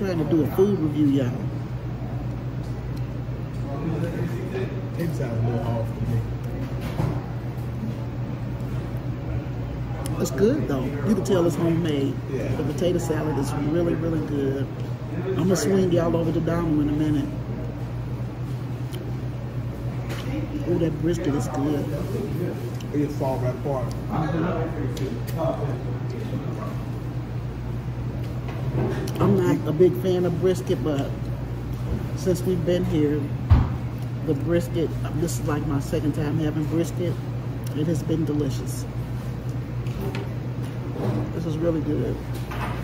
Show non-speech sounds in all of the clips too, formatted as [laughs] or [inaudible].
trying to do a food review, y'all. It sounds a little off to me. It's good though. You can tell it's homemade. Yeah. The potato salad is really, really good. I'm gonna swing y'all over to Donald in a minute. Oh, that brisket is good. It just fall right apart. I'm not a big fan of brisket, but since we've been here, the brisket, this is like my second time having brisket. It has been delicious. This is really good.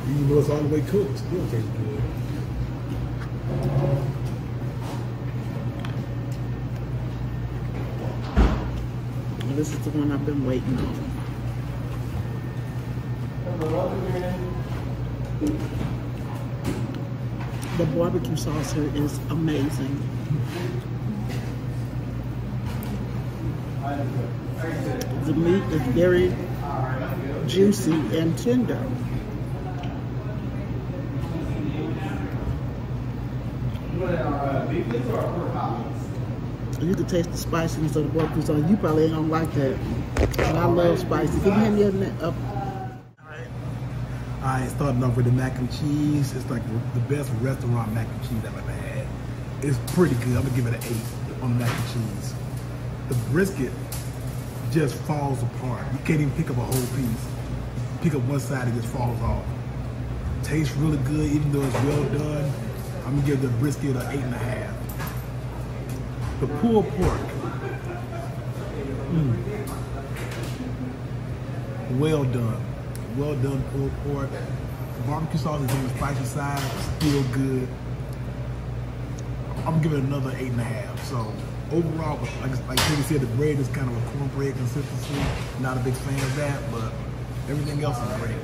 Even though it's all the way cooked, it still tastes good. This is the one I've been waiting on. The barbecue sauce here is amazing. The meat is very juicy and tender. You can taste the spiciness of the barbecue sauce. You probably ain't gonna like that. But I love spicy. Can you hand me a na- starting off with the mac and cheese. It's like the best restaurant mac and cheese I've ever had. It's pretty good. I'm gonna give it an eight on the mac and cheese. The brisket just falls apart. You can't even pick up a whole piece. Pick up one side, it just falls off. Tastes really good, even though it's well done. I'm gonna give the brisket an eight and a half. The pulled pork. Mm. Well done. Well done pulled pork. Barbecue sauce is on the spicy side, still good. I'm giving it another eight and a half. So overall, like like Katie said, the bread is kind of a cornbread consistency. Not a big fan of that, but everything else is great.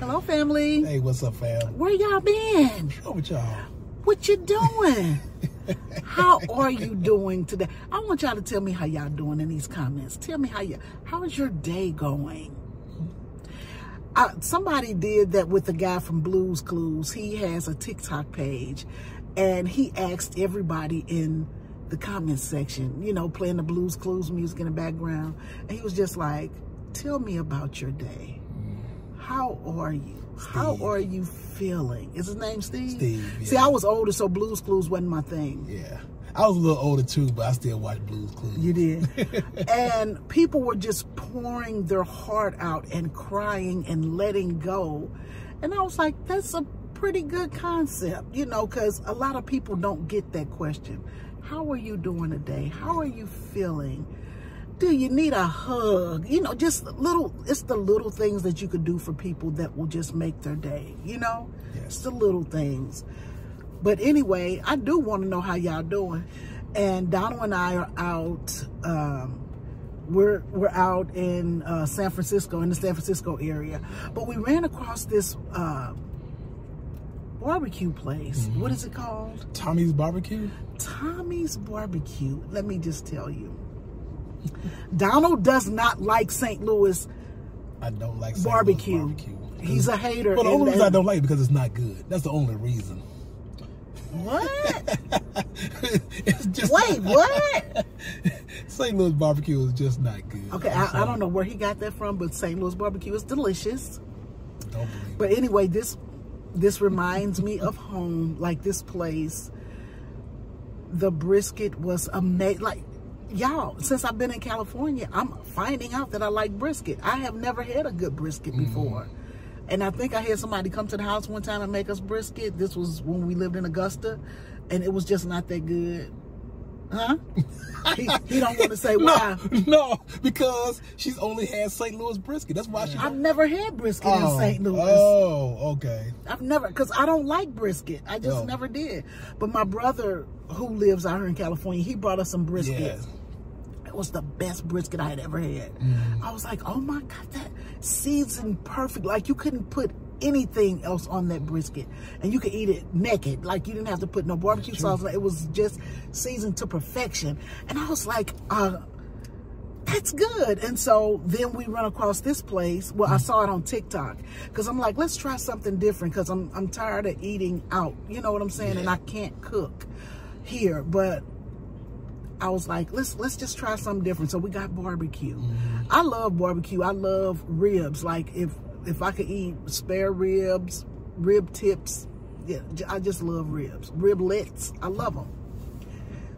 Hello, family. Hey, what's up, fam? Where y'all been? What y'all? What you doing? [laughs] how are you doing today? I want y'all to tell me how y'all doing in these comments. Tell me how you how is your day going? Somebody did that with the guy from Blues Clues. He has a TikTok page and he asked everybody in the comment section, you know, playing the Blues Clues music in the background. And he was just like, tell me about your day. How are you? How are you feeling? Is his name Steve? Steve, See. I was older, so Blues Clues wasn't my thing. Yeah. I was a little older too, but I still watched Blues Clues. You did. [laughs] and people were just pouring their heart out and crying and letting go. And I was like, that's a pretty good concept, you know, because a lot of people don't get that question. How are you doing today? How are you feeling? Do you need a hug? You know, just little, it's the little things that you could do for people that will just make their day, you know? Yes. It's the little things. But anyway, I do want to know how y'all doing. And Donald and I are out. Um, we're we're out in uh, San Francisco, in the San Francisco area. But we ran across this uh, barbecue place. What is it called? Tommy's Barbecue? Tommy's Barbecue. Let me just tell you. Donald does not like St. Louis I don't like St. Louis barbecue. barbecue. He's a hater. Well, the only reason I don't like it because it's not good. That's the only reason. What? [laughs] it's just Wait, what? [laughs] St. Louis barbecue is just not good. Okay, I'm I, I don't know where he got that from, but St. Louis barbecue is delicious. Don't believe But anyway, this this reminds me of home. Like this place, the brisket was amazing. Like y'all, since I've been in California, I'm finding out that I like brisket. I have never had a good brisket Mm-hmm. before. And I think I had somebody come to the house one time and make us brisket. This was when we lived in Augusta, and it was just not that good. Huh? he, he don't want to say [laughs] why. No, no, because she's only had St. Louis brisket. That's why she. I've never had brisket oh, in St. Louis. Oh, okay. I've never, because I don't like brisket. I just No. never did. But my brother, who lives out here in California, he brought us some brisket. Yeah. It was the best brisket I had ever had. Mm-hmm. I was like, oh my God, that seasoned perfect. Like you couldn't put anything else on that brisket. And you could eat it naked. Like you didn't have to put no barbecue sauce. it. Was just seasoned to perfection. And I was like, uh, that's good. And so then we run across this place. Well, I saw it on TikTok because I'm like, let's try something different because I'm, I'm tired of eating out. You know what I'm saying? Yeah. And I can't cook here. But I was like, let's let's just try something different. So we got barbecue. I love barbecue. I love ribs. Like if if I could eat spare ribs, rib tips, yeah, I just love ribs. Riblets, I love them.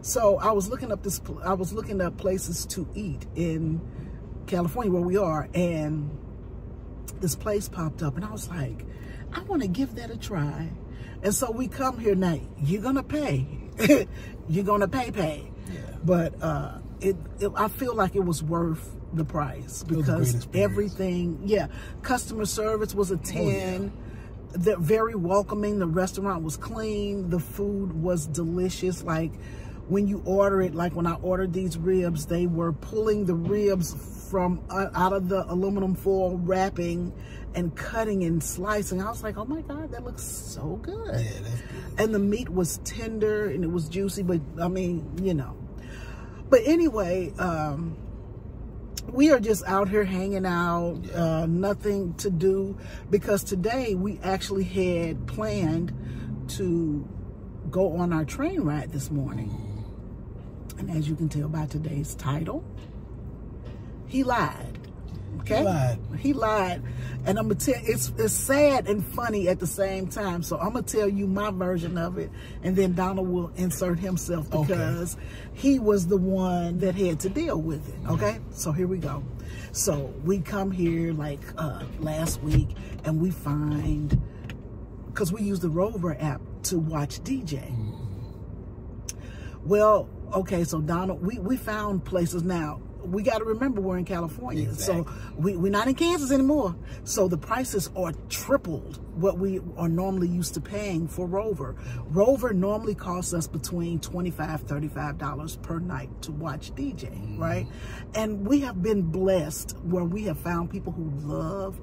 So I was looking up this. I was looking up places to eat in California where we are, and this place popped up, and I was like, I want to give that a try. And so we come here now. You're gonna pay. [laughs] You're gonna pay, pay. Yeah. But uh, it, it, I feel like it was worth the price was a great because everything. Yeah, customer service was a ten. They're very welcoming. The restaurant was clean. The food was delicious. Like when you order it, like when I ordered these ribs, they were pulling the ribs from uh, out of the aluminum foil wrapping and cutting and slicing. I was like, oh my God, that looks so good. Yeah, that's good. And the meat was tender and it was juicy, but I mean, you know. But anyway, um, we are just out here hanging out, uh, nothing to do because today we actually had planned to go on our train ride this morning. And as you can tell by today's title, he lied. Okay? lied. He lied. And I'm gonna tell it's it's sad and funny at the same time. So I'm gonna tell you my version of it, and then Donald will insert himself Okay. because he was the one that had to deal with it. Okay, so here we go. So we come here like uh, last week, and we find because we use the Rover app to watch DJ. Well, okay, so Donald, we, we found places now. We got to remember we're in California. So we, we're not in Kansas anymore. So the prices are tripled what we are normally used to paying for Rover. Rover normally costs us between $25, $35 per night to watch DJ, mm-hmm. right? And we have been blessed where we have found people who love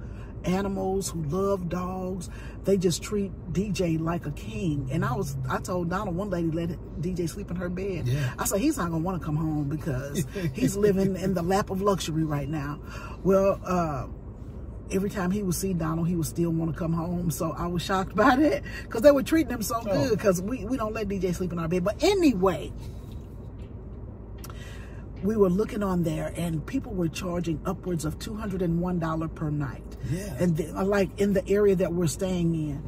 animals who love dogs. They just treat DJ like a king. And I was, I told Donna, one lady let DJ sleep in her bed. Yeah. I said, he's not gonna want to come home because [laughs] he's living in the lap of luxury right now. Well, uh, every time he would see Donald, he would still want to come home. So I was shocked by that because they were treating him so Oh. good because we, we don't let DJ sleep in our bed. But anyway, we were looking on there and people were charging upwards of $201 per night. Yeah. And the, like in the area that we're staying in,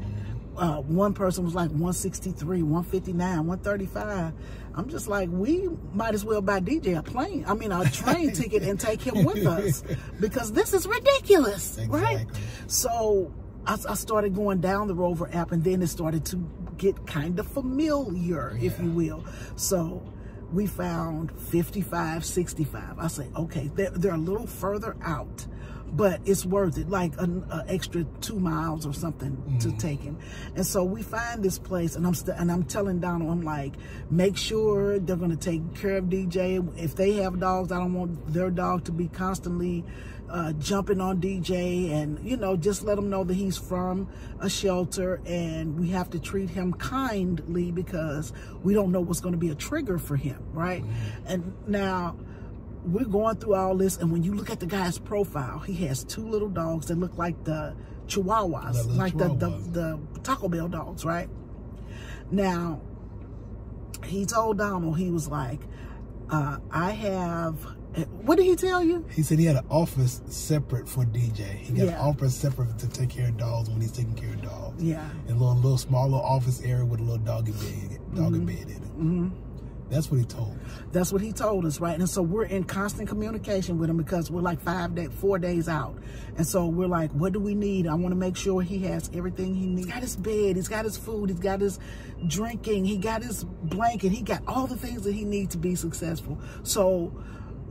uh, one person was like 163, 159, 135. I'm just like, we might as well buy DJ a plane, I mean, a [laughs] train ticket and take him with us [laughs] because this is ridiculous, right? So I, I started going down the Rover app and then it started to get kind of familiar, if you will. So we found 55, 65. I say, okay, they're, they're a little further out, but it's worth it, like an a extra two miles or something to mm-hmm. take him. And so we find this place, and I'm st- and I'm telling Donald, I'm like, make sure they're going to take care of DJ. If they have dogs, I don't want their dog to be constantly uh, jumping on DJ and, you know, just let him know that he's from a shelter and we have to treat him kindly because we don't know what's going to be a trigger for him, right? And now we're going through all this, and when you look at the guy's profile, he has two little dogs that look like the chihuahuas, The like the, the, the Taco Bell dogs, right? Now, he told Donald, he was like, uh, I have, what did he tell you? He said he had an office separate for DJ. He got Yeah. an office separate to take care of dogs when he's taking care of dogs. Yeah. And a little, little small little office area with a little doggy bed, doggy Mm-hmm. bed in it. That's what he told me. That's what he told us, right? And so we're in constant communication with him because we're like five day, four days out. And so we're like, what do we need? I want to make sure he has everything he needs. He's got his bed, he's got his food, he's got his drinking, he got his blanket, he got all the things that he needs to be successful. So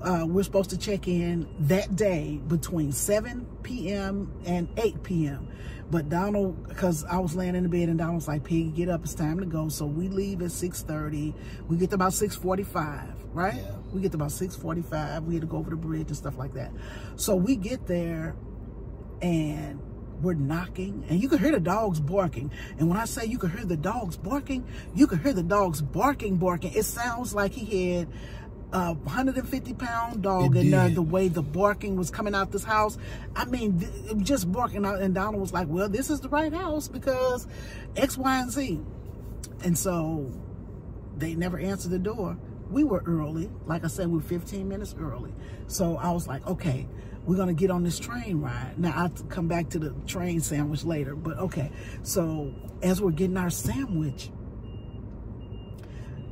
uh, we're supposed to check in that day between 7 p.m. and 8 p.m. But Donald, because I was laying in the bed and Donald's like, Piggy, get up, it's time to go. So we leave at 6.30. We get to about 6.45, right? Yeah. We get to about 6.45. We had to go over the bridge and stuff like that. So we get there and we're knocking and you can hear the dogs barking. And when I say you can hear the dogs barking, you can hear the dogs barking, barking. It sounds like he had a 150 pound dog It in there. The way the barking was coming out this house, I mean, th- it was just barking out. And Donald was like, "Well, this is the right house because X, Y, and Z." And so they never answered the door. We were early. Like I said, we were 15 minutes early. So I was like, okay, we're going to get on this train ride. Now, I'll come back to the train sandwich later, but okay. So as we're getting our sandwich,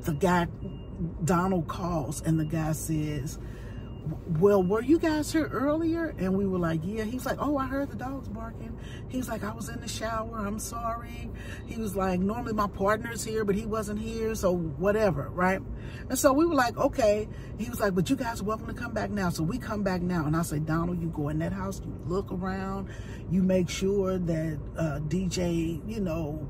the guy, Donald calls and the guy says, well, were you guys here earlier? And we were like, yeah. He's like, oh, I heard the dogs barking. He's like, I was in the shower. I'm sorry. He was like, normally my partner's here, but he wasn't here. So whatever, right? And so we were like, okay. He was like, but you guys are welcome to come back now. So we come back now. And I say, Donald, you go in that house, you look around, you make sure that uh, DJ, you know,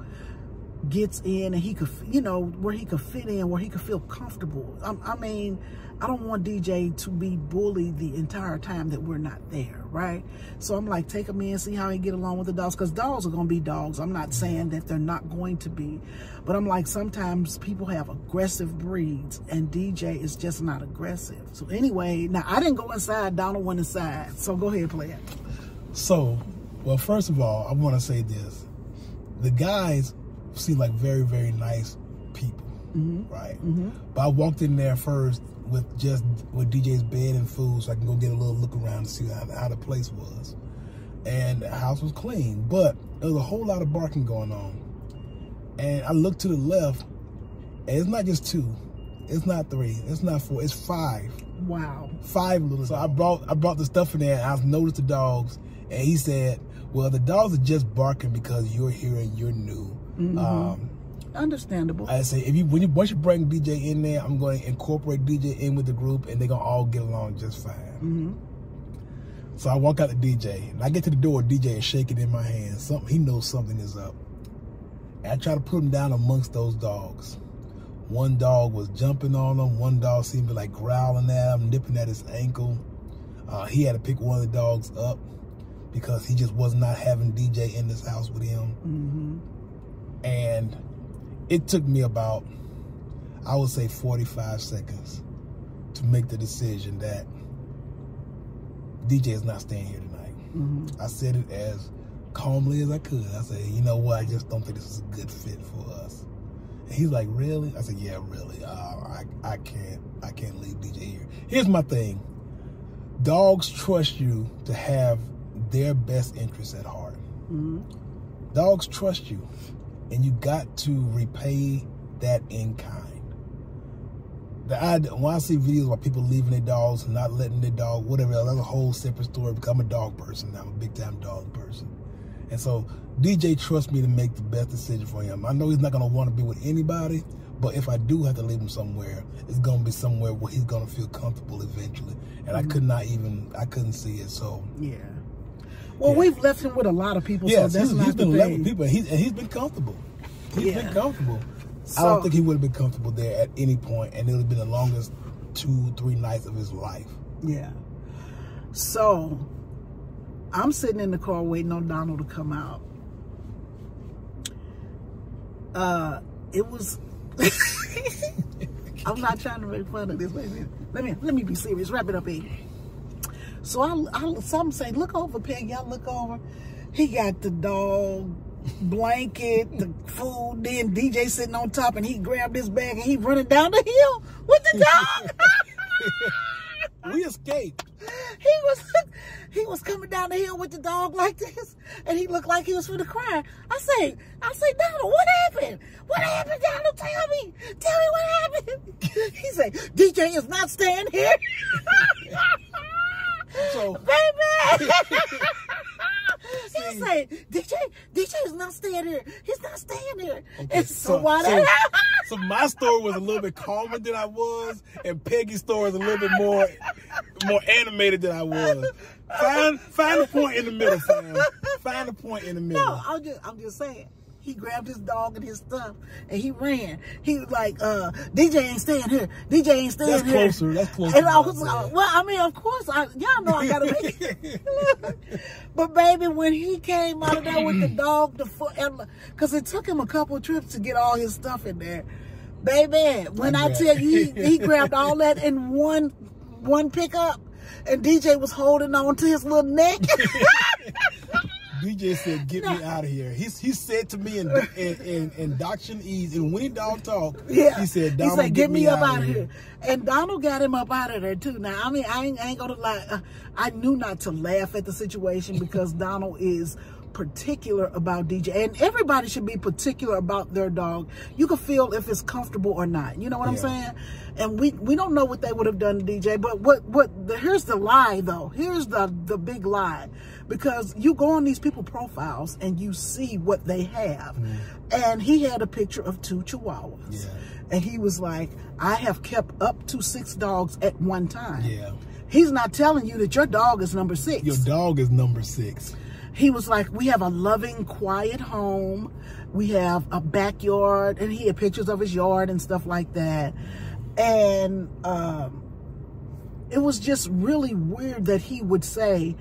gets in and he could, you know, where he could fit in, where he could feel comfortable. I, I mean, I don't want DJ to be bullied the entire time that we're not there, right? So I'm like, take him in, see how he get along with the dogs, because dogs are going to be dogs. I'm not saying that they're not going to be, but I'm like, sometimes people have aggressive breeds, and DJ is just not aggressive. So anyway, now I didn't go inside, Donald went inside. So go ahead, play it. So, well, first of all, I want to say this: the guys seem like very, very nice people, mm-hmm. right? Mm-hmm. But I walked in there first with just with DJ's bed and food, so I can go get a little look around and see how, how the place was. And the house was clean, but there was a whole lot of barking going on. And I looked to the left, and it's not just two, it's not three, it's not four, it's five Wow. five little. So I brought I brought the stuff in there. And I noticed the dogs, and he said, "Well, the dogs are just barking because you're here and you're new." Um, Understandable. I say if you when you once you bring DJ in there, I'm going to incorporate DJ in with the group, and they're gonna all get along just fine. So I walk out to DJ, and I get to the door. DJ is shaking in my hand. Something he knows something is up. And I try to put him down amongst those dogs. One dog was jumping on him. One dog seemed to be like growling at him, nipping at his ankle. Uh, he had to pick one of the dogs up because he just was not having DJ in this house with him. And it took me about, I would say, 45 seconds to make the decision that DJ is not staying here tonight. I said it as calmly as I could. I said, you know what? I just don't think this is a good fit for us. And he's like, really? I said, yeah, really. Uh, I, I can't, I can't leave DJ here. Here's my thing. Dogs trust you to have their best interests at heart. Dogs trust you, and you got to repay that in kind. The idea, when I see videos about people leaving their dogs and not letting their dog, whatever, that's a whole separate story. Because I'm a dog person now, I'm a big time dog person. And so DJ trusts me to make the best decision for him. I know he's not going to want to be with anybody, but if I do have to leave him somewhere, it's going to be somewhere where he's going to feel comfortable eventually. And I mm-hmm. could not even, I couldn't see it. So, Yeah. Well, Yeah. we've left him with a lot of people, yes, so that's he's, not he's been left with people, and he's, and he's been comfortable. He's Yeah. been comfortable. I don't think he would have been comfortable there at any point, and it would have been the longest two, three nights of his life. Yeah. So I'm sitting in the car waiting on Donald to come out. Uh, it was. [laughs] I'm not trying to make fun of this. Wait a minute. Let me let me be serious. Wrap it up, Pegi. So I, I some say, look over, Pegi. I look over. He got the dog blanket, the food. Then DJ sitting on top, and he grabbed his bag and he running down the hill with the dog. [laughs] We escaped. he was he was coming down the hill with the dog like this, and he looked like he was for the cry. I say, I say, Donald, what happened? What happened, Donald? Tell me, tell me what happened. [laughs] He said, DJ is not staying here. [laughs] So- [laughs] baby. [laughs] he See- said, DJ, DJ is not staying here. He's not staying here. Okay, and so, so- why [laughs] so- So my story was a little bit calmer than I was, and Pegi's story is a little bit more more animated than I was. Find find the point in the middle, fam. Find a point in the middle. No, I'm just I'm just saying. He grabbed his dog and his stuff and he ran. He was like, uh, DJ ain't staying here. DJ ain't staying That's here. closer. That's closer And I was like, well, I mean, of course, I, y'all know I gotta make it. [laughs] but baby, when he came out of there with the dog, the foot, because it took him a couple trips to get all his stuff in there. Baby, when I, I tell you, he, he [laughs] grabbed all that in one one pickup, and DJ was holding on to his little neck. [laughs] DJ said, "Get me out of here." He, he said to me in [laughs] in, in, in Doctrine Ease and Winnie Dog Talk, Yeah. he said, he "Donald, said, get me up out of here. And Donald got him up out of there too. Now, I mean, I ain't, I ain't gonna lie. Uh, I knew not to laugh at the situation because [laughs] Donald is particular about DJ, and everybody should be particular about their dog. You can feel if it's comfortable or not. You know what I'm saying? And we we don't know what they would have done to DJ, but what what the, here's the lie though. Here's the the big lie, because you go on these people profiles and you see what they have, and he had a picture of two Chihuahuas. Yeah. And he was like, I have kept up to six dogs at one time. Yeah. He's not telling you that your dog is number six. Your dog is number six. he was like, we have a loving, quiet home. We have a backyard. And he had pictures of his yard and stuff like that. And um, it was just really weird that he would say,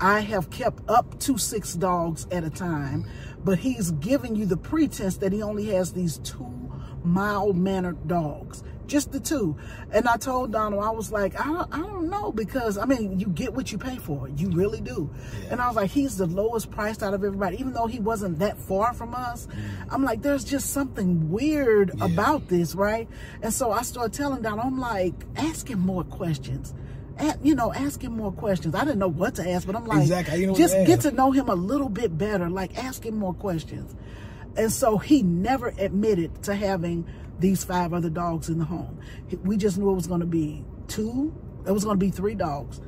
I have kept up to six dogs at a time. But he's giving you the pretense that he only has these two mild mannered dogs just the two and i told donald i was like i don't, I don't know because i mean you get what you pay for you really do Yeah. and i was like he's the lowest priced out of everybody even though he wasn't that far from us mm. i'm like there's just something weird Yeah. about this right and so i started telling donald i'm like ask him more questions you know, ask him more questions. I didn't know what to ask, but I'm like, Exactly. You know just to get to know him a little bit better. Like, ask him more questions. And so he never admitted to having these five other dogs in the home. We just knew it was going to be two. It was going to be three dogs.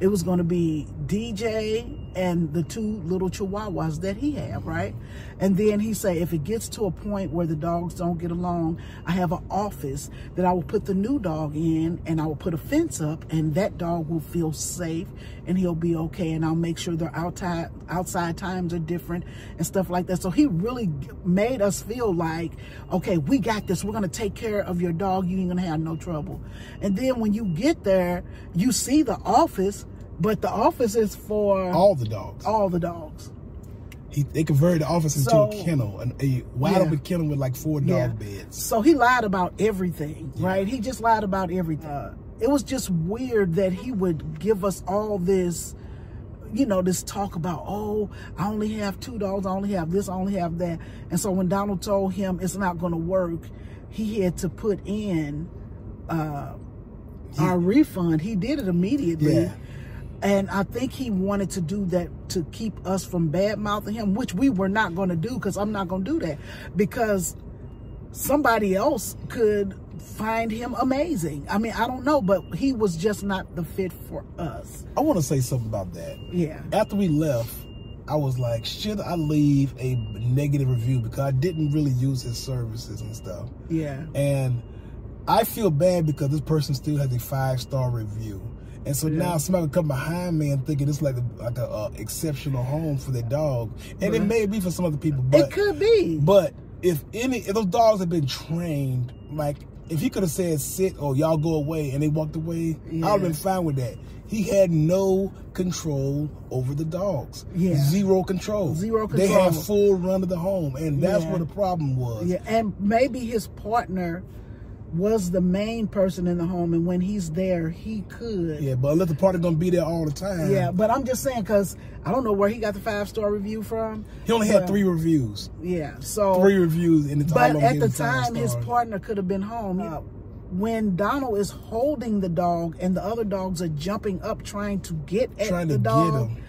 It was going to be DJ and the two little chihuahuas that he have, right? And then he say, if it gets to a point where the dogs don't get along, I have an office that I will put the new dog in and I will put a fence up and that dog will feel safe and he'll be okay. And I'll make sure their outside, outside times are different and stuff like that. So he really made us feel like, okay, we got this. We're going to take care of your dog. You ain't going to have no trouble. And then when you get there, you see the office, but the office is for All the dogs. all the dogs. He, they converted the office into So- a kennel, an, a wide Yeah. open kennel with like four dog Yeah. beds. So he lied about everything, right? He just lied about everything. Uh, it was just weird that he would give us all this, you know, this talk about, oh, I only have two dogs, I only have this, I only have that. And so when Donald told him it's not going to work, he had to put in uh, our refund. He did it immediately. Yeah. And I think he wanted to do that to keep us from bad mouthing him, which we were not going to do because I'm not going to do that because somebody else could find him amazing. I mean, I don't know, but he was just not the fit for us. I want to say something about that. Yeah. After we left, I was like, should I leave a negative review because I didn't really use his services and stuff. Yeah. And I feel bad because this person still has a five star review. And so Yeah. now somebody come behind me and thinking it's like a, like a uh, exceptional home for their dog, and it may be for some other people, but it could be. But if any if those dogs have been trained, like if he could have said sit or y'all go away and they walked away, I'd have been fine with that. He had no control over the dogs. Yeah. Zero control. Zero control. They had full run of the home. And that's Yeah. where the problem was. Yeah, and maybe his partner was the main person in the home, and when he's there, he could. Yeah, but unless the party gonna be there all the time. Yeah, but I'm just saying because I don't know where he got the five star review from. He only had three reviews. Yeah, so Three reviews and it's all But at the time, his partner could have been home. Uh, when Donald is holding the dog and the other dogs are jumping up trying to get at trying the to dog, get him.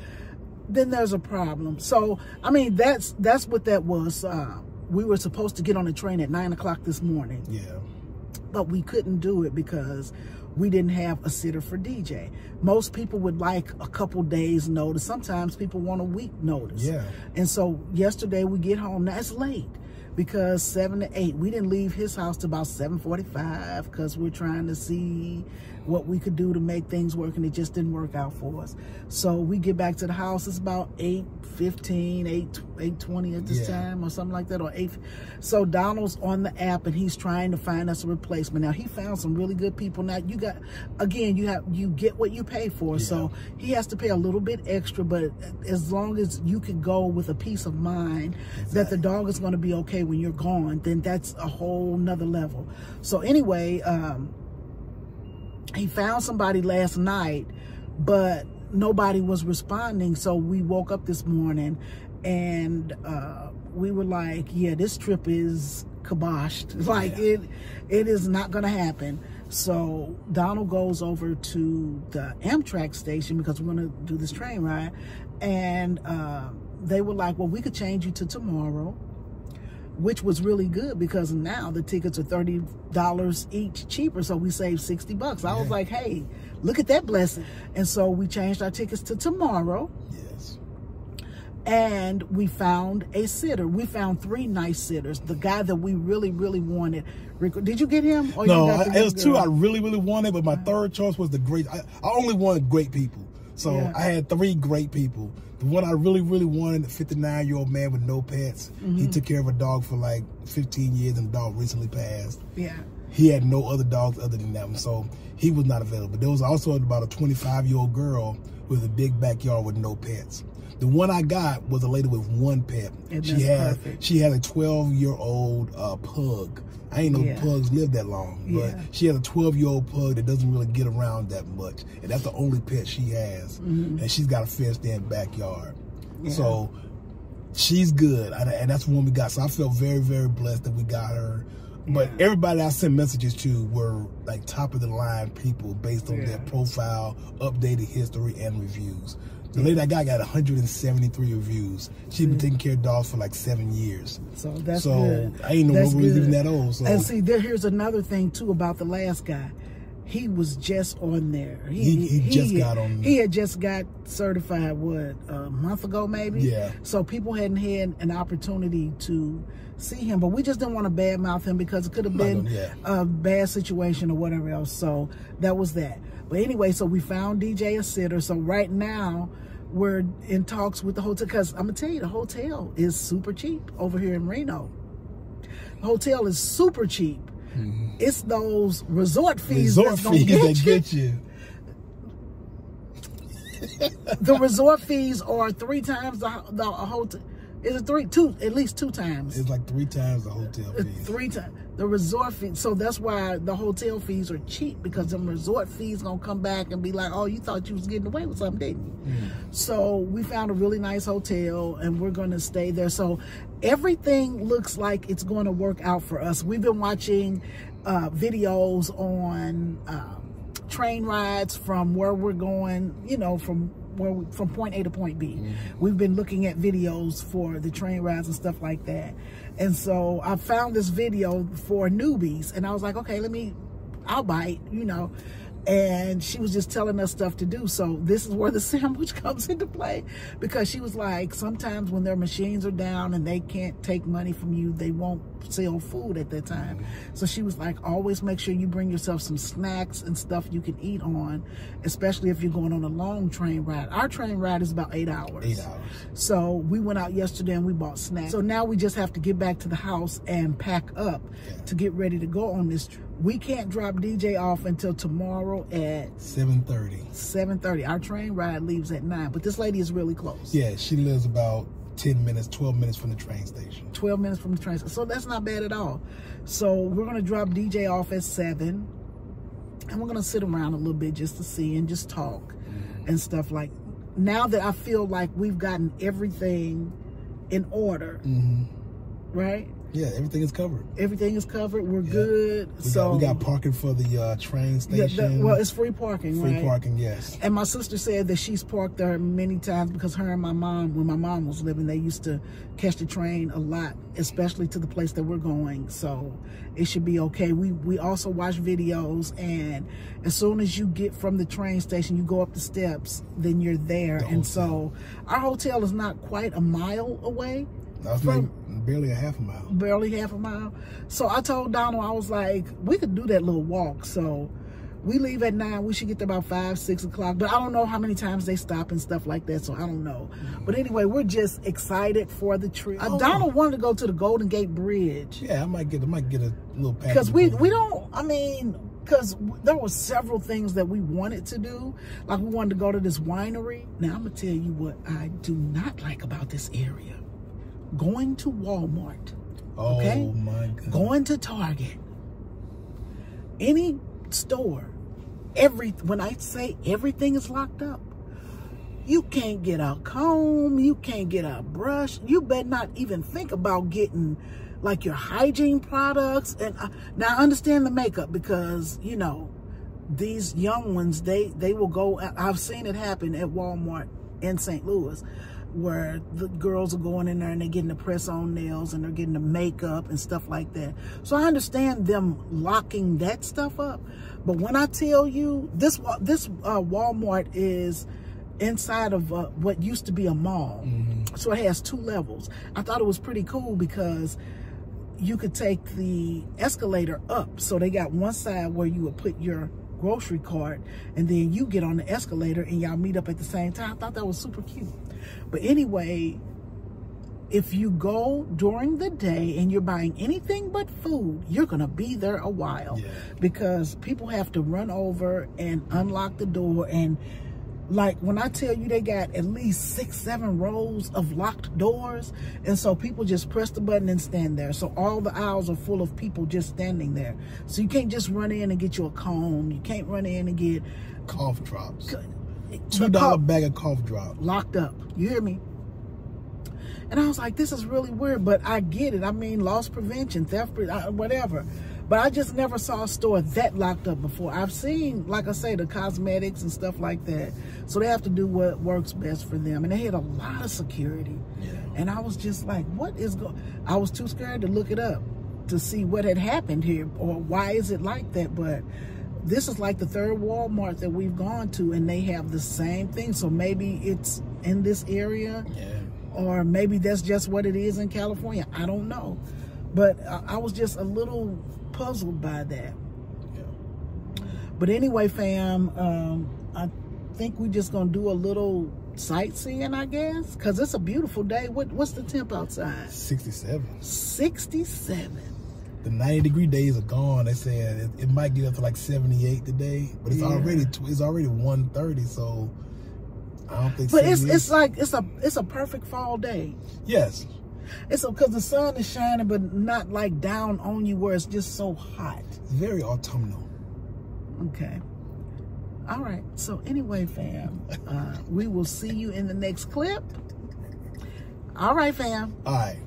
then there's a problem. So I mean, that's that's what that was. Uh, we were supposed to get on the train at nine o'clock this morning, Yeah. But we couldn't do it because we didn't have a sitter for DJ. Most people would like a couple days notice. Sometimes people want a week notice. Yeah. And so yesterday we get home. Now it's late because seven to eight. We didn't leave his house till about seven forty-five because we're trying to see what we could do to make things work and it just didn't work out for us. So we get back to the house it's about 8 15 8 8 20 at this Yeah. time or something like that or 8 so donald's on the app and he's trying to find us a replacement. Now he found some really good people. Now you got again you have you get what you pay for so he has to pay a little bit extra but as long as you can go with a peace of mind that the dog is going to be okay when you're gone then that's a whole nother level. So anyway um he found somebody last night, but nobody was responding. So we woke up this morning and uh, we were like, yeah, this trip is kiboshed. [laughs] Like it, it is not going to happen. So Donald goes over to the Amtrak station because we're going to do this train ride. And uh, they were like, well, we could change you to tomorrow which was really good because now the tickets are thirty dollars each cheaper, so we saved sixty bucks. I was like, hey, look at that blessing! And so we changed our tickets to tomorrow, Yes. and we found a sitter. We found three nice sitters. The guy that we really, really wanted. Rick- Did you get him? Or No, you I, it was little two I really, really wanted, but my third choice was the great. I, I only wanted great people. So Yeah. I had three great people. The one I really, really wanted, the 59 year old man with no pets. Mm-hmm. He took care of a dog for like 15 years and the dog recently passed. Yeah. He had no other dogs other than that one, so he was not available. There was also about a 25 year old girl with a big backyard with no pets. The one I got was a lady with one pet. And she had perfect. she had a 12 year old uh, pug. I ain't know Yeah. pugs live that long, but Yeah. she has a 12 year old pug that doesn't really get around that much, and that's the only pet she has. And she's got a fenced in backyard, Mm-hmm. Yeah. so she's good, and and that's the one we got. So I felt very, very blessed that we got her. But Yeah. everybody I sent messages to were like top of the line people based on Yeah. their profile, updated history, and reviews. The lady I got got 173 reviews. She's been mm. taking care of dogs for like seven years. So that's So, good. I ain't know That's was even that old, so- and see, there, here's another thing too about the last guy. He was just on there. He- he just got on He had just got certified what a month ago, maybe. Yeah. So people hadn't had an opportunity to see him, but we just didn't want to badmouth him because it could have been yeah. a bad situation or whatever else. So that was that. But anyway, so we found DJ a sitter. So right now we're in talks with the hotel because I'm gonna tell you the hotel is super cheap over here in Reno. The hotel is super cheap. Mm-hmm. It's those resort fees. Resort fees get that get you. [laughs] The resort fees are three times the, the hotel. Is it three, two, at least two times? It's like three times the hotel fees. Three times the resort fee. So that's why the hotel fees are cheap because them resort fees gonna come back and be like, oh, you thought you was getting away with something, didn't you? So we found a really nice hotel and we're gonna stay there. So everything looks like it's going to work out for us. We've been watching uh, videos on um, train rides from where we're going. You know, from where we, from point A to point B. We've been looking at videos for the train rides and stuff like that. And so I found this video for newbies, and I was like, okay, let me, I'll bite, you know. And she was just telling us stuff to do. So this is where the [laughs] sandwich comes into play because she was like, sometimes when their machines are down and they can't take money from you, they won't sell food at that time. So she was like, always make sure you bring yourself some snacks and stuff you can eat on, especially if you're going on a long train ride. Our train ride is about eight hours. Eight hours. So we went out yesterday and we bought snacks. So now we just have to get back to the house and pack up to get ready to go on this trip. We can't drop DJ off until tomorrow at 7:30. 7.30. Our train ride leaves at 9, but this lady is really close. Yeah, she lives about 10 minutes, 12 minutes from the train station. 12 minutes from the train. Station. So that's not bad at all. So we're going to drop DJ off at 7. And we're going to sit around a little bit just to see and just talk and stuff like now that I feel like we've gotten everything in order, hmm right? Yeah, everything is covered. Everything is covered. We're Yeah. good. We, so got, we got parking for the uh, train yeah, station. the- well, it's free parking, free right? parking, yes. And my sister said that she's parked there many times because her and my mom, when my mom was living, they used to catch the train a lot, especially to the place that we're going. So it should be okay. We we also watch videos, and as soon as you get from the train station, you go up the steps, then you're there. The and hotel. so our hotel is not quite a mile away. From- barely a half a mile. barely half a mile. So I told Donald, I was like, we could do that little walk. So we leave at nine. We should get there about five, six o'clock. But I don't know how many times they stop and stuff like that. So I don't know. But anyway, we're just excited for the trip. Oh. Donald wanted to go to the Golden Gate Bridge Yeah, I might get I might get a little because we we don't. I mean, because there were several things that we wanted to do. Like we wanted to go to this winery. Now I'm gonna tell you what I do not like about this area. Going to Walmart, Oh okay. my god. going to Target, any store, every when I say everything is locked up, you can't get a comb, you can't get a brush. You better not even think about getting like your hygiene products. And uh, now I understand the makeup because you know these young ones they they will go. I've seen it happen at Walmart in St. Louis. Where the girls are going in there and they're getting the press on nails and they're getting the makeup and stuff like that. So I understand them locking that stuff up. But when I tell you this, this uh, Walmart is inside of uh, what used to be a mall. So it has two levels. I thought it was pretty cool because you could take the escalator up. So they got one side where you would put your grocery cart and then you get on the escalator and y'all meet up at the same time. I thought that was super cute. But anyway, if you go during the day and you're buying anything but food, you're going to be there a while Yeah. because people have to run over and unlock the door. And like when I tell you they got at least six, seven rows of locked doors. And so people just press the button and stand there. So all the aisles are full of people just standing there. So you can't just run in and get you a comb. You can't run in and get cough drops. Two dollar bag of cough drops. locked up. You hear me? And I was like, this is really weird, but I get it. I mean, loss prevention, theft, uh, whatever. But I just never saw a store that locked up before. I've seen, like I say, the cosmetics and stuff like that. So they have to do what works best for them. And they had a lot of security. Yeah. And I was just like, what is going I was too scared to look it up to see what had happened here or why is it like that. But this is like the third Walmart that we've gone to and they have the same thing. So maybe it's in this area Yeah. or maybe that's just what it is in California. I don't know. But I, I was just a little puzzled by that. Yeah. But anyway, fam, um, I think we're just gonna do a little sightseeing, I guess, because it's a beautiful day. What What's the temp outside? 67. 67. The 90 degree days are gone. They said it, it might get up to like 78 today, but it's Yeah. already it's already 130. So I don't think. But it's it's like it's a it's a perfect fall day. yes, It's because the sun is shining, but not like down on you where it's just so hot. very autumnal. Okay. All right. So anyway, fam, uh, we will see you in the next clip. All right, fam. All right.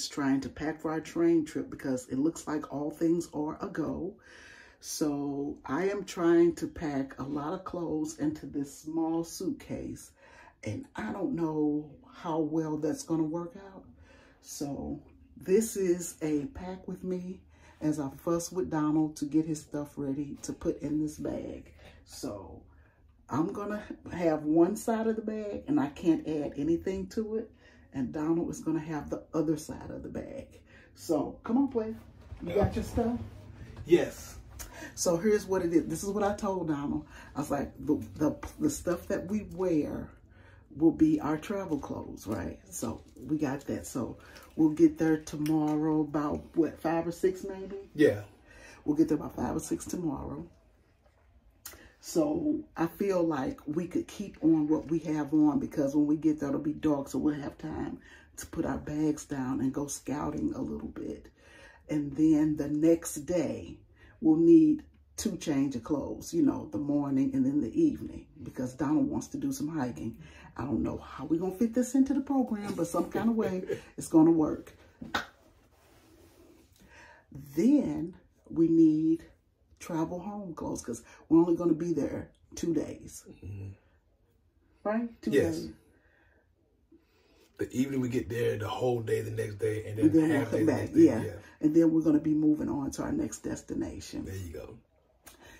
Is trying to pack for our train trip because it looks like all things are a go. So I am trying to pack a lot of clothes into this small suitcase. And I don't know how well that's going to work out. So this is a pack with me as I fuss with Donald to get his stuff ready to put in this bag. So I'm going to have one side of the bag and I can't add anything to it. And Donald is going to have the other side of the bag. So come on, play. You got your stuff? Yes. So here's what it is. This is what I told Donald. I was like, the, the, the stuff that we wear will be our travel clothes, right? So we got that. So we'll get there tomorrow about, what, five or six maybe? Yeah. We'll get there about five or six tomorrow. So I feel like we could keep on what we have on because when we get there, it'll be dark. So we'll have time to put our bags down and go scouting a little bit. And then the next day, we'll need two change of clothes, you know, the morning and then the evening because Donald wants to do some hiking. I don't know how we're going to fit this into the program, but some kind of way [laughs] it's going to work. Then we need travel home clothes because we're only going to be there two days. Mm-hmm. Right? Two Yes. days. The evening we get there, the whole day, the next day, and then, And then we'll half day come back. Yeah. yeah. And then we're going to be moving on to our next destination. There you go.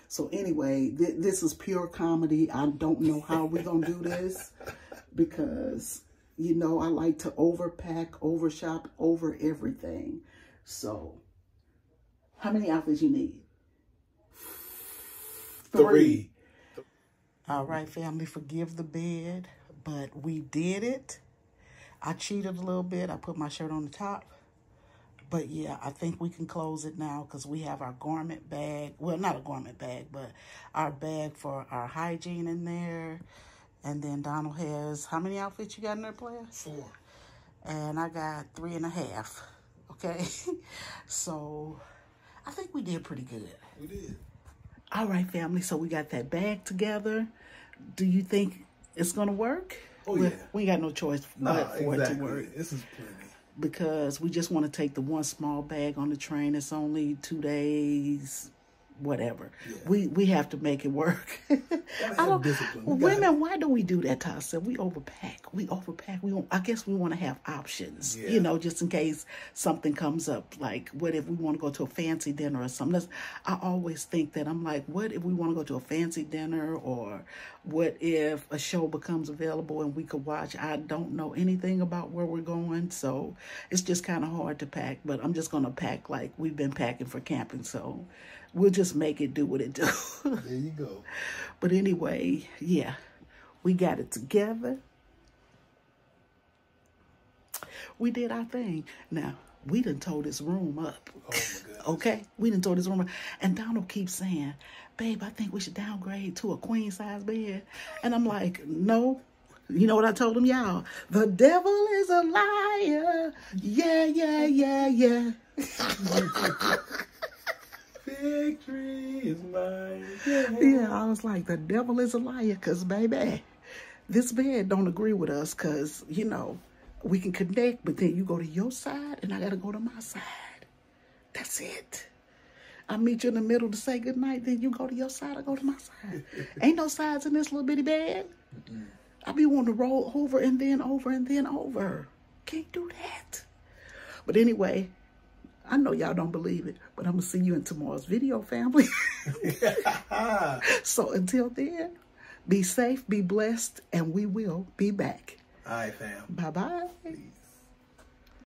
So anyway, th this is pure comedy. I don't know how we're going to do this [laughs] because, you know, I like to overpack, overshop, over everything. So how many outfits you need? Three. All right, family, forgive the bed, but we did it. I cheated a little bit. I put my shirt on the top. But yeah, I think we can close it now because we have our garment bag. Well, not a garment bag, but our bag for our hygiene in there. And then Donald has, how many outfits you got in there, player? Four. And I got three and a half. Okay. [laughs] so I think we did pretty good. We did. All right, family. So we got that bag together. Do you think it's gonna work? Oh, We- yeah. We ain't got no choice but for it to work This is plenty. because we just want to take the one small bag on the train. It's only two days, whatever. We we have to make it work. [laughs] I don't. Women, gotta- why do we do that to ourselves? We overpack. We overpack. We I guess we want to have options, Yeah. you know, just in case something comes up. Like, what if we want to go to a fancy dinner or something? That's, I always think that I'm like, what if we want to go to a fancy dinner or what if a show becomes available and we could watch? I don't know anything about where we're going, so it's just kind of hard to pack. But I'm just gonna pack like we've been packing for camping, so we'll just make it do what it do. [laughs] There you go. But anyway, yeah, we got it together. We did our thing. Now, we done tore this room up. Oh my. Okay? We done tore this room up. And Donald keeps saying, babe, I think we should downgrade to a queen size bed. And I'm like, no. You know what I told him, y'all? The devil is a liar. Yeah, yeah, yeah, yeah. [laughs] Victory is mine. Yeah, I was like, the devil is a liar, cause baby, this bed don't agree with us, cause you know we can connect, but then you go to your side and I gotta go to my side. That's it. I meet you in the middle to say goodnight, then you go to your side, I go to my side. [laughs] Ain't no sides in this little bitty bed. I be wanting to roll over and then over and then over. Can't do that. But anyway, I know y'all don't believe it, but I'm gonna see you in tomorrow's video, family. [laughs] so until then, be safe, be blessed, and we will be back. All right, fam. Bye bye. Peace.